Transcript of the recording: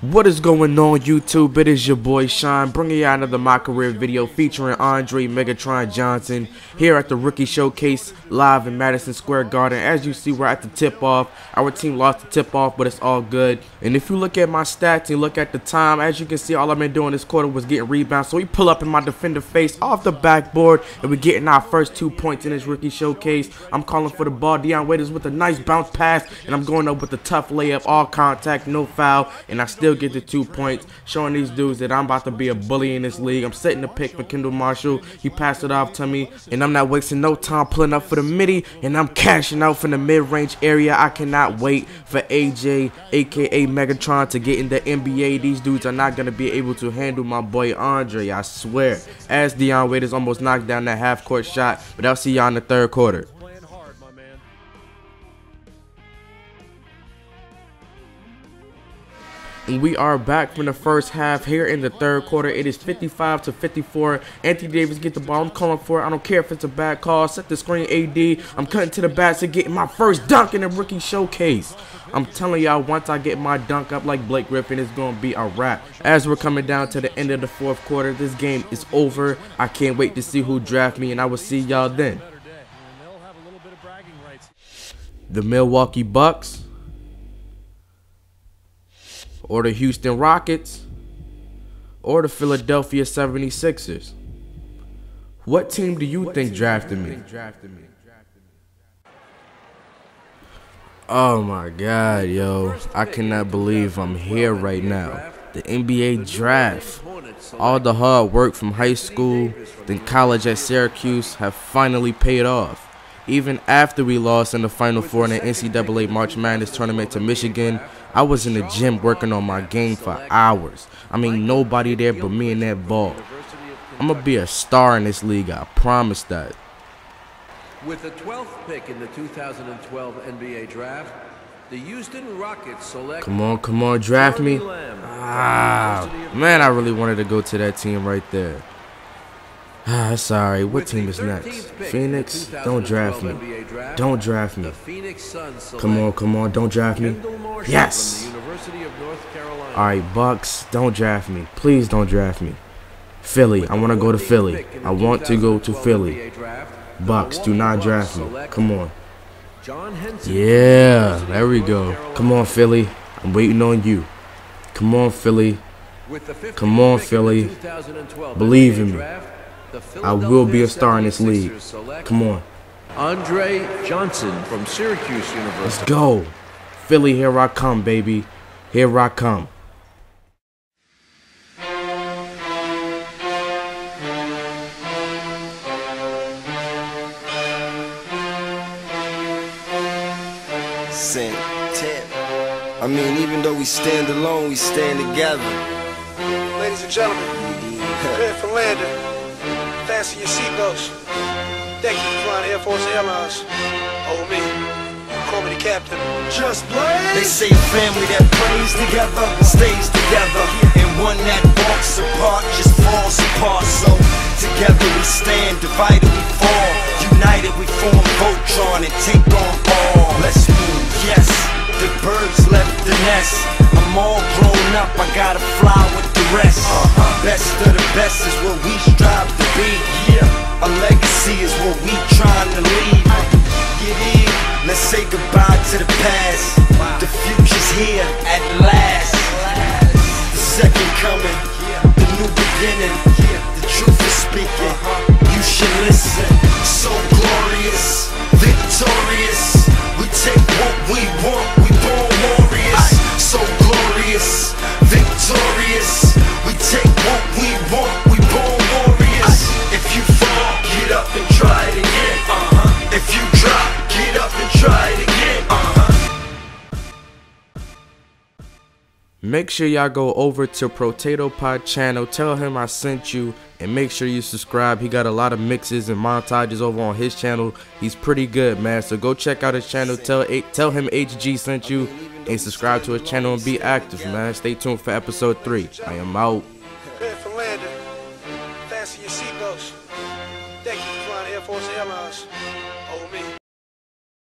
What is going on YouTube? It is your boy Sean bringing you another My Career video featuring Andre Megatron Johnson here at the Rookie Showcase live in Madison Square Garden. As you see, we're at the tip-off. Our team lost the tip-off, but it's all good. And if you look at my stats and look at the time, as you can see, all I've been doing this quarter was getting rebounds. So we pull up in my defender face off the backboard, and we're getting our first two points in this Rookie Showcase. I'm calling for the ball. Dion Waiters with a nice bounce pass, and I'm going up with a tough layup, all contact, no foul, and I still still get the two points, showing these dudes that I'm about to be a bully in this league. I'm setting the pick for Kendall Marshall. He passed it off to me, and I'm not wasting no time pulling up for the midi, and I'm cashing out from the mid-range area. I cannot wait for AJ, aka Megatron, to get in the NBA. These dudes are not to be able to handle my boy Andre, I swear. As Dion Waiters almost knocked down that half-court shot, but I'll see y'all in the third quarter. We are back from the first half here in the third quarter. It is 55 to 54. Anthony Davis get the ball. I'm calling for it. I don't care if it's a bad call. Set the screen AD. I'm cutting to the basket, getting my first dunk in the rookie showcase. I'm telling y'all, once I get my dunk up like Blake Griffin, it's going to be a wrap. As we're coming down to the end of the fourth quarter, this game is over. I can't wait to see who draft me, and I will see y'all then. The Milwaukee Bucks or the Houston Rockets, or the Philadelphia 76ers? What team do you think drafted me? Oh my god, yo. I cannot believe I'm here right now. The NBA draft. All the hard work from high school, then college at Syracuse have finally paid off. Even after we lost in the Final Four in the NCAA March Madness tournament to Michigan, I was in the gym working on my game for hours. I mean, nobody there but me and that ball. I'm going to be a star in this league, I promise that. With the 12th pick in the 2012 NBA Draft, the Houston Rockets select... Come on, come on, draft me. Ah, man, I really wanted to go to that team right there. Ah, sorry. What team is next? Phoenix? Don't draft me. Don't draft me. Come on, come on. Don't draft me. Yes. All right, Bucks. Don't draft me. Please don't draft me. Philly. I want to go to Philly. I want to go to Philly. Bucks. Do not draft me. Come on. Yeah. There we go. Come on, Philly. I'm waiting on you. Come on, Philly. Come on, Philly. Believe in me. I will be a star in this league. Come on. Andre Johnson from Syracuse University. Let's go. Philly, here I come, baby. Here I come. Sing ten. I mean, even though we stand alone, we stand together. Ladies and gentlemen, prepare for landing. Fasten your seatbelts. Thank you for flying Air Force Airlines. Oh, me. Call me the captain. Just blaze. They say family that prays together stays together. And one that walks apart just falls apart. So together we stand, divided we fall. United we form Voltron and take on to the past. The future's here at last. The second coming, the new beginning. The truth is speaking. You should listen. Make sure y'all go over to Potato Pod channel, tell him I sent you, and make sure you subscribe. He got a lot of mixes and montages over on his channel. He's pretty good, man. So go check out his channel. Tell tell him HG sent you, and subscribe to his channel and be active, man. Stay tuned for episode three. I am out. Prepare for landing. Fasten your seatbelts. Thank you, Flying Air Force Airlines.